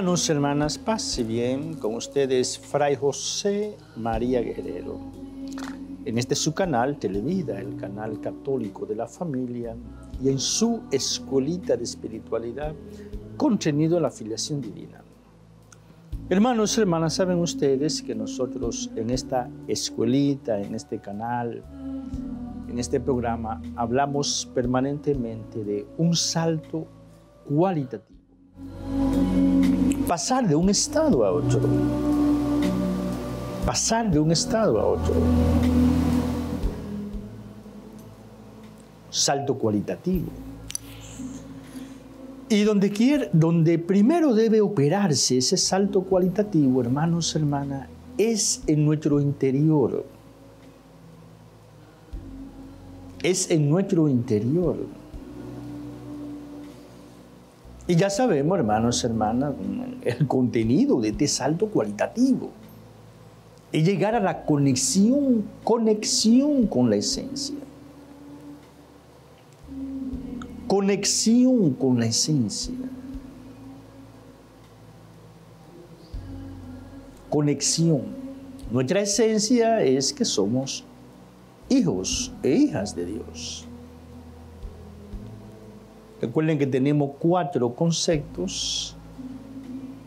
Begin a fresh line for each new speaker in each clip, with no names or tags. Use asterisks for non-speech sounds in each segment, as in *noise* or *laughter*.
Hermanos, hermanas, pase bien con ustedes Fray José María Guerrero. En este su canal Televida, el canal católico de la familia, y en su escuelita de espiritualidad, contenido la filiación divina. Hermanos, hermanas, saben ustedes que nosotros en esta escuelita, en este canal, en este programa, hablamos permanentemente de un salto cualitativo pasar de un estado a otro. Pasar de un estado a otro. Salto cualitativo. Y donde, quiere, donde primero debe operarse ese salto cualitativo, hermanos, hermanas, es en nuestro interior. Es en nuestro interior. Y ya sabemos, hermanos, hermanas, el contenido de este salto cualitativo. Es llegar a la conexión, conexión con la esencia. Conexión con la esencia. Conexión. Nuestra esencia es que somos hijos e hijas de Dios. Recuerden que tenemos cuatro conceptos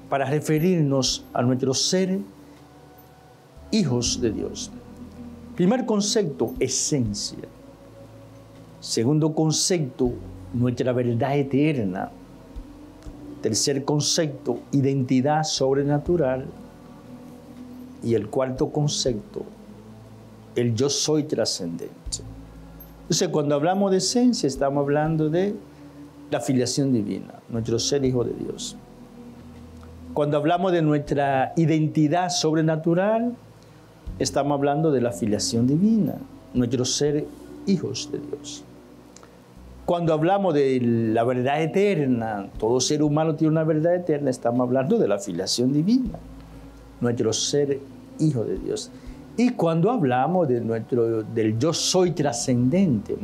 para referirnos a nuestro ser hijos de Dios. Primer concepto, esencia. Segundo concepto, nuestra verdad eterna. Tercer concepto, identidad sobrenatural. Y el cuarto concepto, el yo soy trascendente. Entonces, cuando hablamos de esencia, estamos hablando de la filiación divina, nuestro ser hijo de Dios. Cuando hablamos de nuestra identidad sobrenatural, estamos hablando de la filiación divina, nuestro ser hijos de Dios. Cuando hablamos de la verdad eterna, todo ser humano tiene una verdad eterna, estamos hablando de la filiación divina, nuestro ser hijo de Dios. Y cuando hablamos de nuestro, del yo soy trascendente,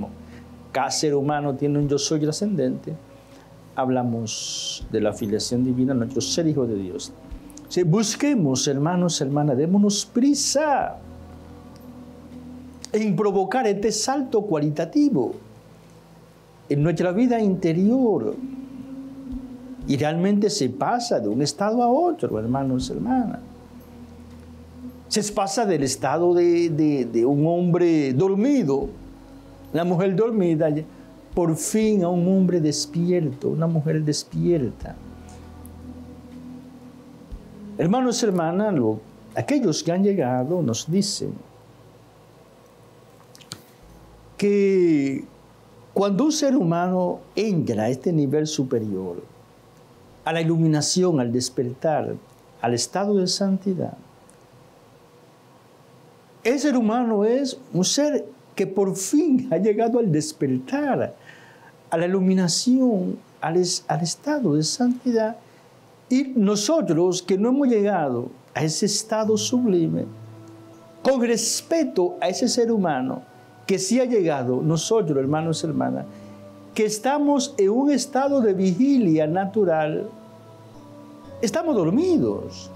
cada ser humano tiene un yo soy trascendente. Hablamos de la filiación divina, nuestro ser hijo de Dios. Si busquemos, hermanos, hermanas, démonos prisa en provocar este salto cualitativo en nuestra vida interior. Y realmente se pasa de un estado a otro, hermanos, hermanas. Se pasa del estado de un hombre dormido la mujer dormida, por fin a un hombre despierto, una mujer despierta. Hermanos, hermanas, aquellos que han llegado nos dicen que cuando un ser humano entra a este nivel superior, a la iluminación, al despertar, al estado de santidad, el ser humano es un ser que por fin ha llegado al despertar, a la iluminación, al, estado de santidad. Y nosotros que no hemos llegado a ese estado sublime, con respeto a ese ser humano que sí ha llegado, nosotros, hermanos y hermanas, que estamos en un estado de vigilia natural, estamos dormidos.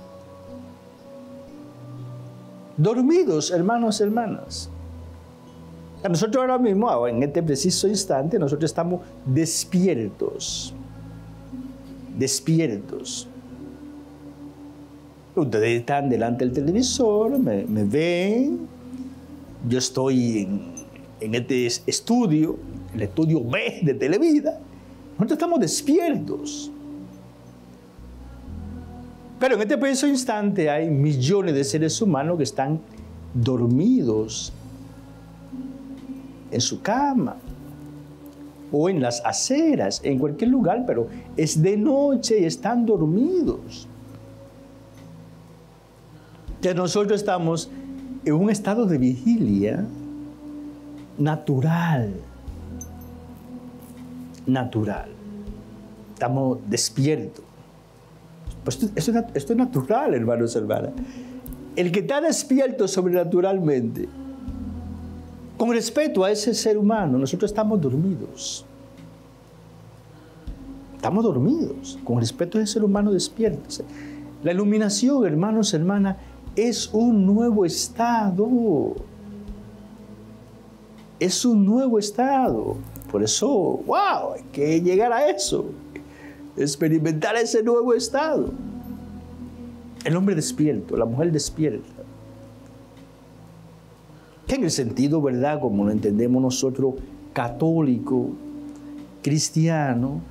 Dormidos, hermanos y hermanas. Nosotros ahora mismo, en este preciso instante, nosotros estamos despiertos. Despiertos. Ustedes están delante del televisor, me, ven. Yo estoy en, en, este estudio, el estudio B de Televida. Nosotros estamos despiertos. Pero en este preciso instante hay millones de seres humanos que están dormidos en su cama o en las aceras, en cualquier lugar, pero es de noche y están dormidos. Que nosotros estamos en un estado de vigilia natural, natural. Estamos despiertos. Pues esto, es natural, hermanos y hermanas. El que está despierto sobrenaturalmente con respeto a ese ser humano, nosotros estamos dormidos. Estamos dormidos. Con respeto al ser humano despierto. La iluminación, hermanos, hermanas, es un nuevo estado. Es un nuevo estado. Por eso, wow, hay que llegar a eso. Experimentar ese nuevo estado. El hombre despierto, la mujer despierta. En el sentido, ¿verdad? Como lo entendemos nosotros, católico, cristiano,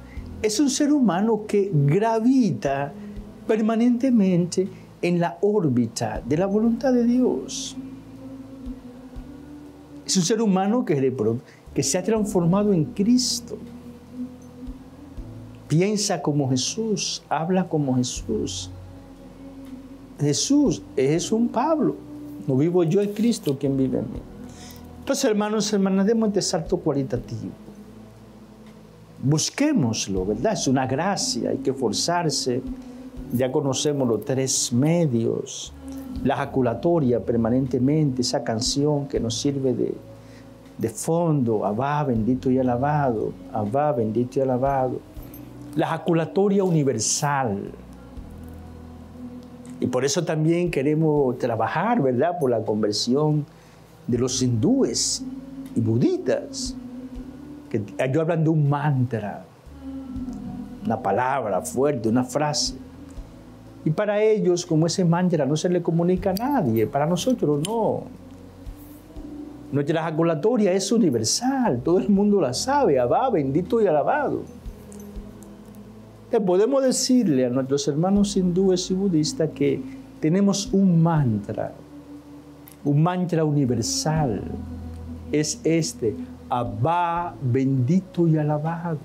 es un ser humano que gravita permanentemente en la órbita de la voluntad de Dios. Es un ser humano que, que se ha transformado en Cristo. Piensa como Jesús, habla como Jesús. Jesús es un Pablo. No vivo yo, es Cristo quien vive en mí. Entonces, hermanos, hermanas, demos este salto cualitativo. Busquémoslo, ¿verdad? Es una gracia, hay que forzarse ya conocemos los tres medios, la jaculatoria permanentemente, esa canción que nos sirve de, de fondo, Abba bendito y alabado, Abba bendito y alabado, la jaculatoria universal. Y por eso también queremos trabajar, ¿verdad?, por la conversión de los hindúes y buditas, que ellos hablan de un mantra, una palabra fuerte, una frase. Y para ellos, como ese mantra no se le comunica a nadie, para nosotros no. Nuestra ejaculatoria es universal, todo el mundo la sabe, Abba, bendito y alabado. Podemos decirle a nuestros hermanos hindúes y budistas que tenemos un mantra, un mantra universal. Es este, Abba, bendito y alabado.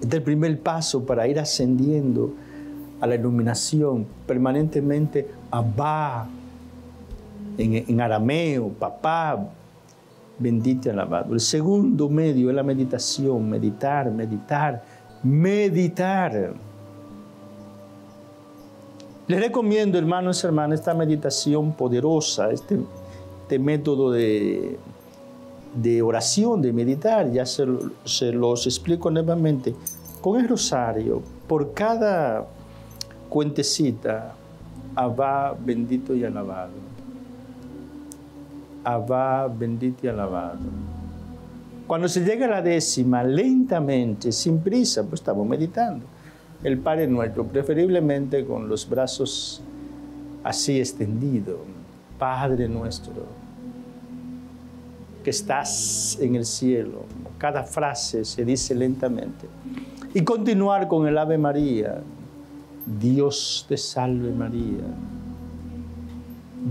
Este es el primer paso para ir ascendiendo a la iluminación permanentemente. Abba, en, en arameo, papá, bendito y alabado. El segundo medio es la meditación, meditar, meditar, meditar. Les recomiendo, hermanos y hermanas, esta meditación poderosa, este, este método de oración, de meditar, ya se, los explico nuevamente, con el rosario, por cada cuentecita, Abba bendito y alabado. Abba bendito y alabado. Cuando se llega a la décima, lentamente, sin prisa, pues estamos meditando. El Padre Nuestro, preferiblemente con los brazos así extendidos. Padre nuestro que estás en el cielo. Cada frase se dice lentamente. Y continuar con el Ave María. Dios te salve María.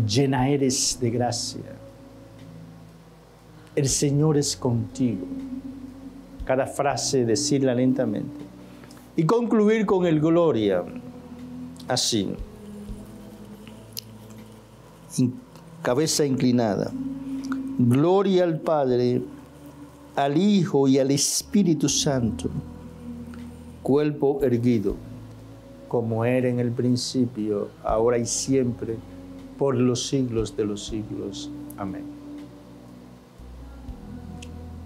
Llena eres de gracia. El Señor es contigo. Cada frase decirla lentamente. Y concluir con el Gloria. Así. cabeza inclinada. Gloria al Padre, al Hijo y al Espíritu Santo, cuerpo erguido, como era en el principio, ahora y siempre, por los siglos de los siglos. Amén.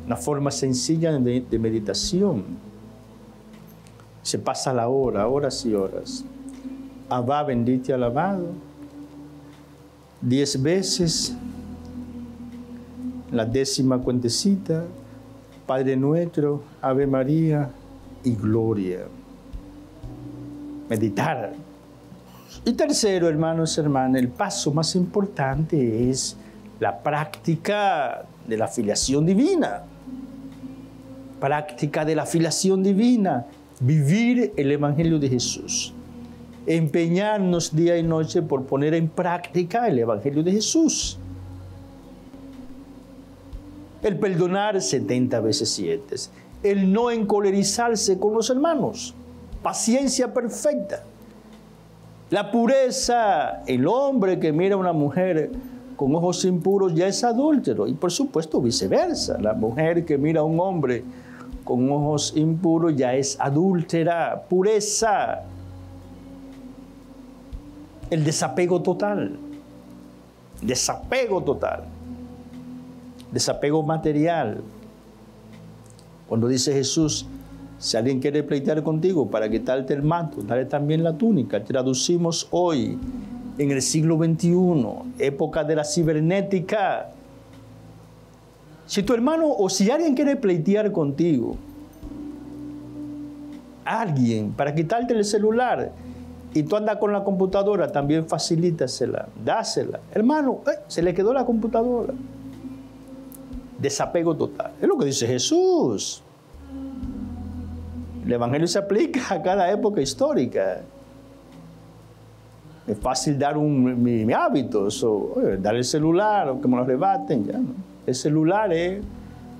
Una forma sencilla de, meditación. Se pasa la hora, horas y horas. Abba bendito y alabado. Diez veces la décima cuentecita, Padre nuestro, Ave María y Gloria. Meditar. Y tercero, hermanos y hermanas, el paso más importante es la práctica de la filiación divina. Práctica de la filiación divina, vivir el Evangelio de Jesús. Empeñarnos día y noche por poner en práctica el Evangelio de Jesús. El perdonar 70 veces 7, el no encolerizarse con los hermanos, paciencia perfecta, la pureza, el hombre que mira a una mujer con ojos impuros ya es adúltero y por supuesto viceversa, la mujer que mira a un hombre con ojos impuros ya es adúltera, pureza, el desapego total, desapego total desapego material. Cuando dice Jesús, Si alguien quiere pleitear contigo para quitarte el manto, dale también la túnica. Traducimos hoy, en el siglo XXI, época de la cibernética. Si tu hermano o si alguien quiere pleitear contigo, alguien para quitarte el celular y tú andas con la computadora, también facilítasela, dásela. Hermano, eh, se le quedó la computadora. Desapego total. Es lo que dice Jesús. El Evangelio se aplica a cada época histórica. Es fácil dar un, mi, hábito, dar el celular o que me lo rebaten. Ya, El celular es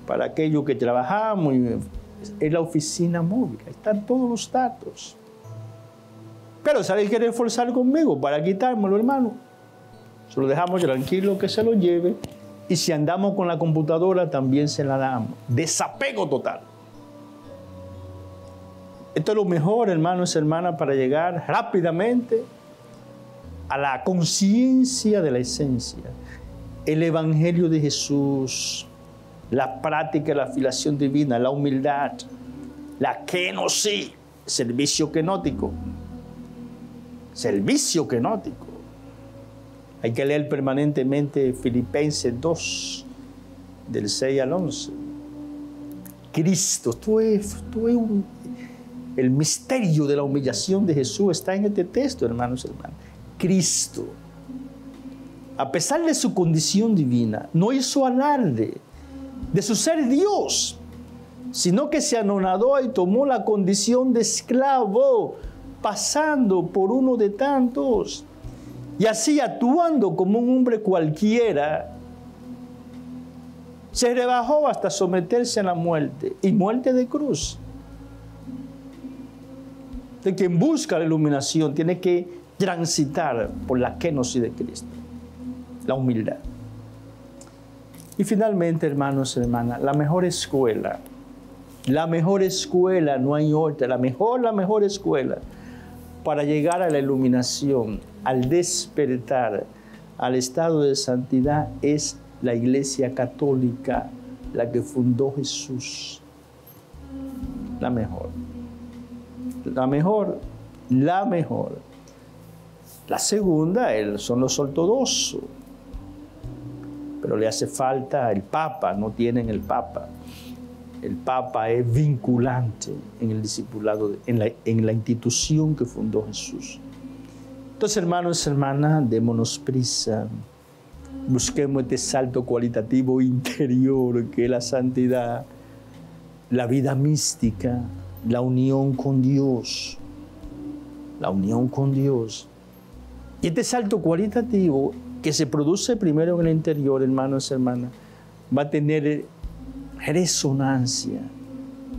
para aquellos que trabajamos, es la oficina móvil, están todos los datos. Pero si alguien quiere esforzar conmigo para quitármelo, hermano, se lo dejamos tranquilo que se lo lleve. Y si andamos con la computadora, también se la damos. Desapego total. Esto es lo mejor, hermanos y hermanas, para llegar rápidamente a la conciencia de la esencia. El Evangelio de Jesús, la práctica la afiliación divina, la humildad, la kenosis, servicio kenótico. Servicio kenótico. Hay que leer permanentemente Filipenses 2, del 6 al 11. Cristo, tú es, tú es un, el misterio de la humillación de Jesús está en este texto, hermanos y hermanas. Cristo, a pesar de su condición divina, no hizo alarde de su ser Dios, sino que se anonadó y tomó la condición de esclavo, pasando por uno de tantos. Y así actuando como un hombre cualquiera, se rebajó hasta someterse a la muerte y muerte de cruz de quien busca la iluminación tiene que transitar por la kenosis de Cristo, la humildad. Y finalmente, hermanos y hermanas, la mejor escuela, la mejor escuela, no hay otra, la mejor, la mejor escuela para llegar a la iluminación, al despertar, al estado de santidad es la Iglesia Católica, la que fundó Jesús, la mejor la mejor, la mejor. La segunda son los ortodoxos, pero le hace falta el Papa, no tienen el Papa. El Papa es vinculante en el discipulado, en la, en la institución que fundó Jesús. Entonces, hermanos y hermanas, démonos prisa, busquemos este salto cualitativo interior que es la santidad, la vida mística, la unión con Dios. La unión con Dios. Y este salto cualitativo que se produce primero en el interior, hermanos y hermanas, va a tener resonancia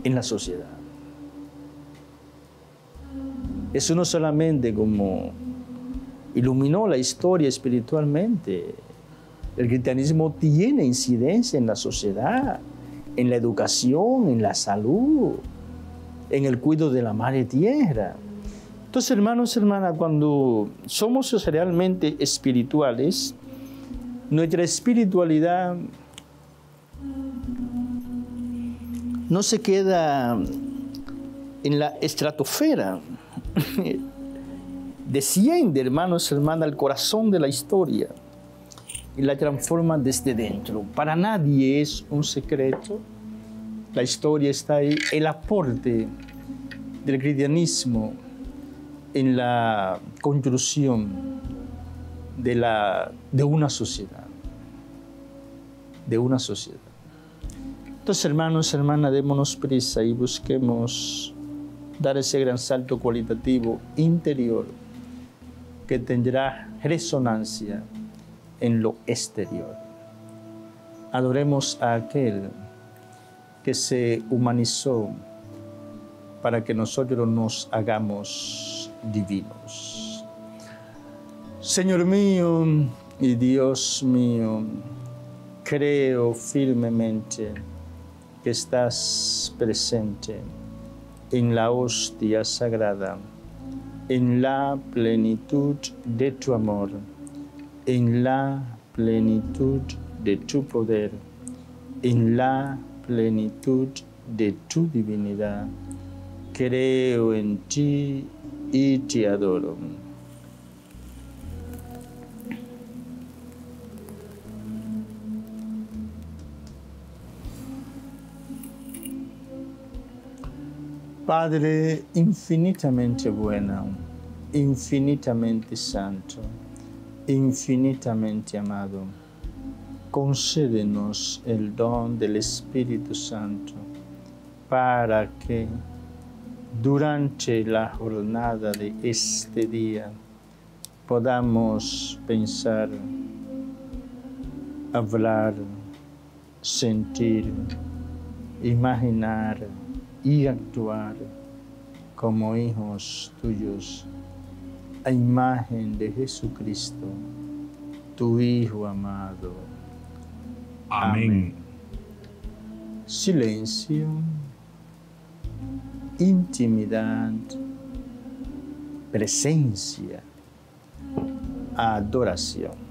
en la sociedad. Eso no solamente como iluminó la historia espiritualmente, el cristianismo tiene incidencia en la sociedad, en la educación, en la salud, en el cuidado de la madre tierra. Entonces, hermanos hermanas, cuando somos realmente espirituales, nuestra espiritualidad no se queda en la estratosfera, *laughs* desciende, hermanos hermanas, al corazón de la historia y la transforma desde dentro. Para nadie es un secreto. La historia está ahí, el aporte del cristianismo en la construcción de, la, de una sociedad, de una sociedad. Entonces, hermanos, hermanas, démonos prisa y busquemos dar ese gran salto cualitativo interior que tendrá resonancia en lo exterior. Adoremos a aquel que se humanizó para que nosotros nos hagamos divinos. Señor mío y Dios mío, creo firmemente que estás presente en la hostia sagrada, en la plenitud de tu amor, en la plenitud de tu poder, en la plenitud de tu divinidad Creo en ti y te adoro. Padre infinitamente bueno, infinitamente santo, infinitamente amado, concédenos el don del Espíritu Santo para que durante la jornada de este día podamos pensar, hablar, sentir, imaginar y actuar como hijos tuyos a imagen de Jesucristo, tu Hijo amado.
Amén.
Silencio, intimidade, presença, adoração.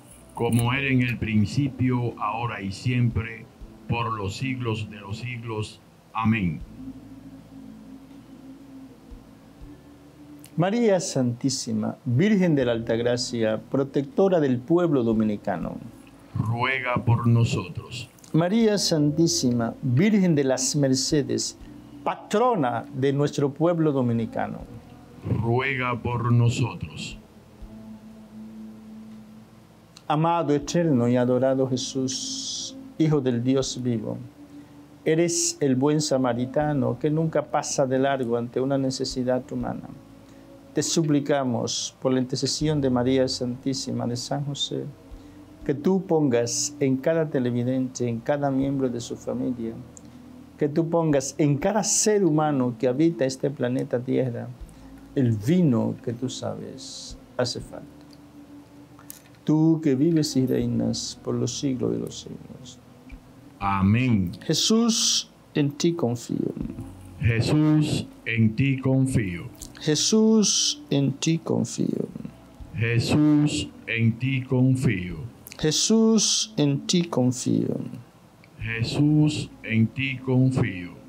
como era en el principio, ahora y siempre, por los siglos de los siglos. Amén.
María Santísima, Virgen de la Alta Gracia, protectora del pueblo dominicano.
Ruega por nosotros.
María Santísima, Virgen de las Mercedes, patrona de nuestro pueblo dominicano.
Ruega por nosotros.
Amado, eterno y adorado Jesús, Hijo del Dios vivo, eres el buen samaritano que nunca pasa de largo ante una necesidad humana. Te suplicamos por la intercesión de María Santísima de San José, que tú pongas en cada televidente, en cada miembro de su familia, que tú pongas en cada ser humano que habita este planeta Tierra el vino que tú sabes hace falta tú que vives y reinas por los siglos de los siglos.
Amén.
Jesús, en ti confío.
Jesús, en ti confío.
Jesús, en ti confío.
Jesús, en ti confío.
Jesús, en ti confío.
Jesús, en ti confío.